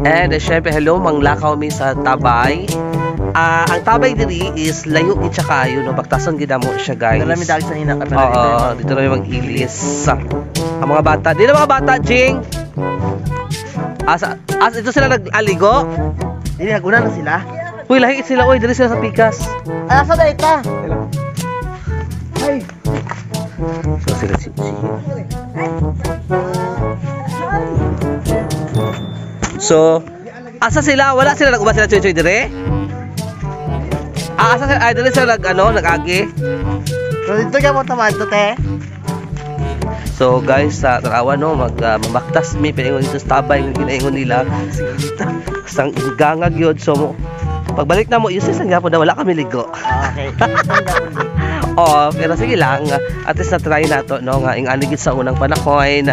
And uh, syempre, hello, manglakaw mi sa tabay. Ah, ang tabay diri is layo gid siya kayo no bagtason gid mo siya guys. Dala mi dali sa ina ka Oo, dito na yung mag-ilis. Ang mga bata, di na mga bata, Jing. Asa, as ito sila nag-aligo? Dili naguna na sila. Uy, lahi sila, uy, dali sila sa pikas. Ah, sa dai ta. Ay, So sila si si. So, asa sila? Wala sila nag-uba sila choy-choy dire? Ah, asa sila? Ay, dire sila nag, ano, nag-agi? so dito ka mo taman to te. So guys, sa tarawa no, mag uh, mamaktas mi pinaingon dito sa tabay nga ginaingon nila. Sang gangag yun. So mo, pagbalik na mo, useless lang gyapon na wala kami ligo. Okay. Oo, pero sige lang. At least na-try na to, no? Nga, inganigit sa unang panahon.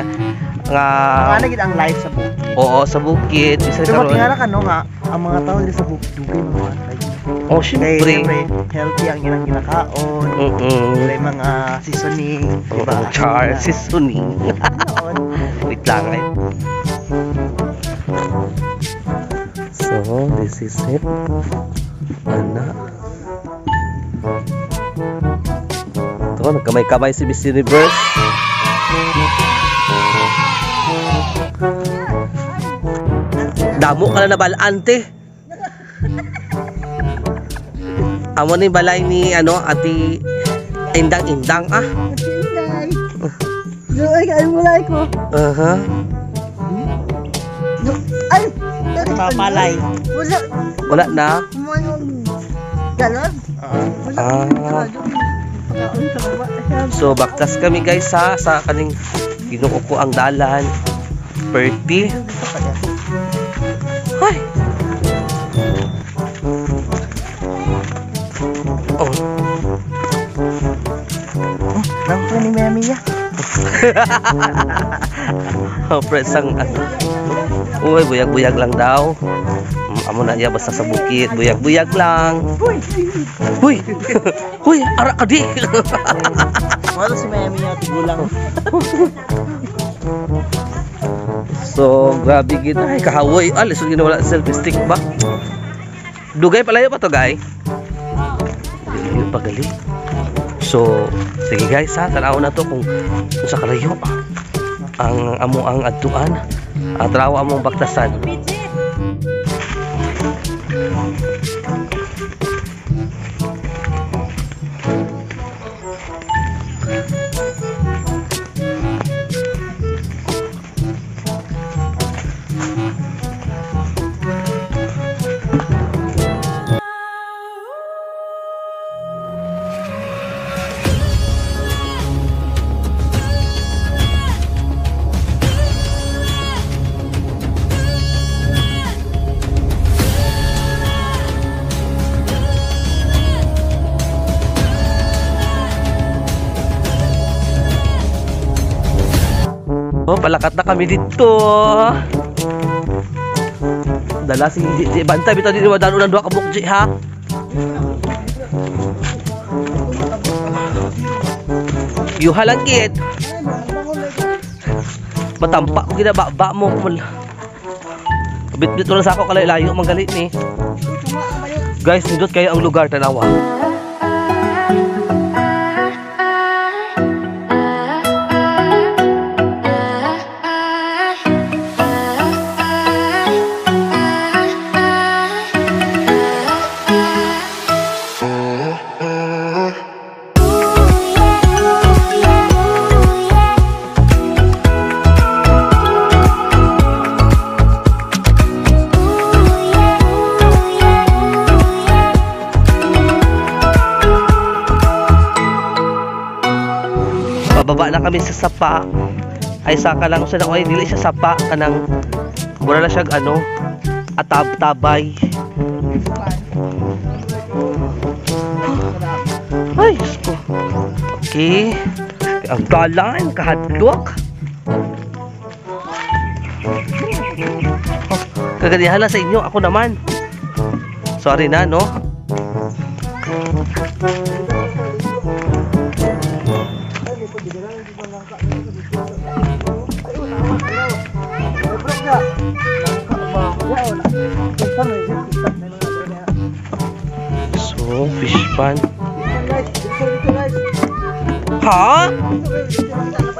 Nga, gid ang live sa book. oo, sa bukid. Bisa Pero karon. tingala ka no nga ang mga tao dito sa book dugay mga antay. Oh, Kay syempre. syempre, healthy ang ilang ginakaon. Mm-mm. May mga seasoning, Oo, diba? char, si Suning. Noon. Wait lang, ay. So, this is it. Ana. Ito, nagkamay-kamay si Miss Universe. Damo ka na nabalante. Amo ni balay ni ano ati indang-indang ah. Ay, ay, mulay ko. Aha. Ay! Papalay. Wala. Wala na. Ganon? Ah. So baktas kami guys ha sa kaning ginuo ko ang dalan. Perti. Ay. Oh. Nang po ni Mami niya. Oh, press ang ano. Uy, buyag-buyag lang daw. Mm, Amo na iya basta sa bukid, buyag-buyag lang. Uy. Uy, ara ka di. Wala si Mami niya, tigulang. So, grabe gid ay kahawoy. Ah, lisod gid wala selfie stick ba? Dugay palayo pa to, guy. Dili pa gali. So, sige guys ha, tanaw na to kung, sa kalayo ang amo ang adtuan at rawa among baktasan. Oh, palakat na kami dito. Dala si si Bantay bitaw di wadano ng duha ka bukji ha. Yuha lang gid. Matampa ko ginababa mo. Bit-bit lang sa ako kalay-layo manggalit ni. Guys, nindot kayo ang lugar tanawa. Bababa na kami sa sapa. Ay saka lang sa ay dili siya sapa kanang wala na siya ano atab-tabay. Ay, ko. Okay. Ang dalan, kahadlok. Oh, kaganihan lang sa inyo. Ako naman. Sorry na, no? So, fish pan. Ha? Dito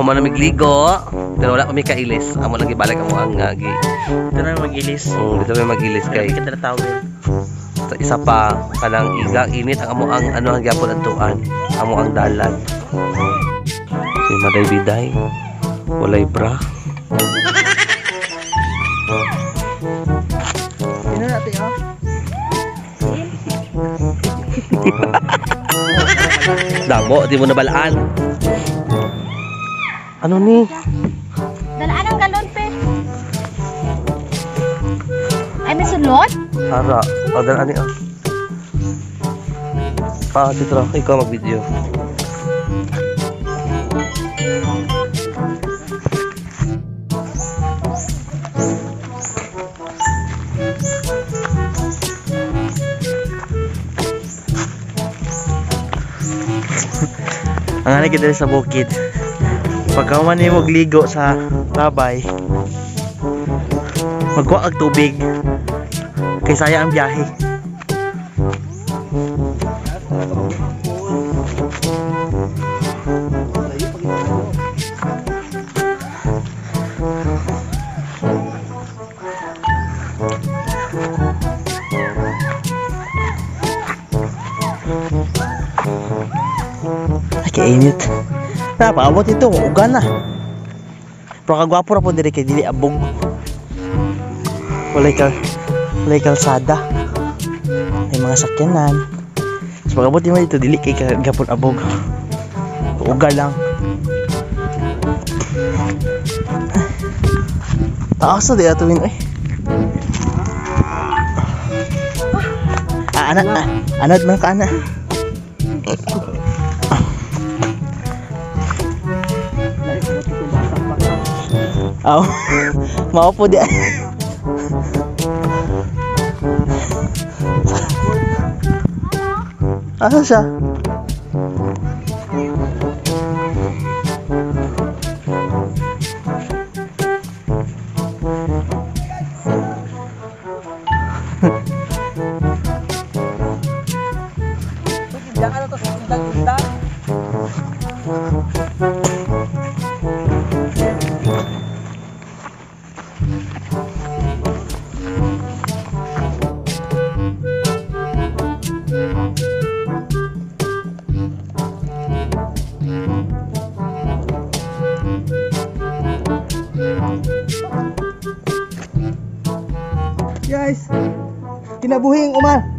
Oh, humana migligo. Pero wala kami kailis. Amo lagi balik amo ang nga gi. Dito na mag-ilis. Mm, dito may magilis kay. Kita na tawag. Sa isa pa kanang iga init ang amo ang ano ang gyapon adtuan. Amo ang dalan. Si Maday Biday. Walay bra. Sino natin oh? Damo, di mo nabalaan. Ano ni? Dalaan ang galon, pe. Ay, may sunod? Ara, o dala ni ah. Ah, titra, ikaw mag-video. Ang ano kita sa bukid. Pagka man mo gligo sa labay, magwa ang tubig. Kay saya ang biyahe. Ay, kainit. Napaabot ito, ugan na. Pero kagwapo ra po diri kay dili abog. Walay kal walay kalsada. May mga sakyanan. So pagabot mo dito dili kay kagapon abog. Uga lang. Taas na di ato eh. Ah, anak, ah, anad man ka ana. Aw. Mao po di. Asa siya? Guys, Kinabuhing, Umar.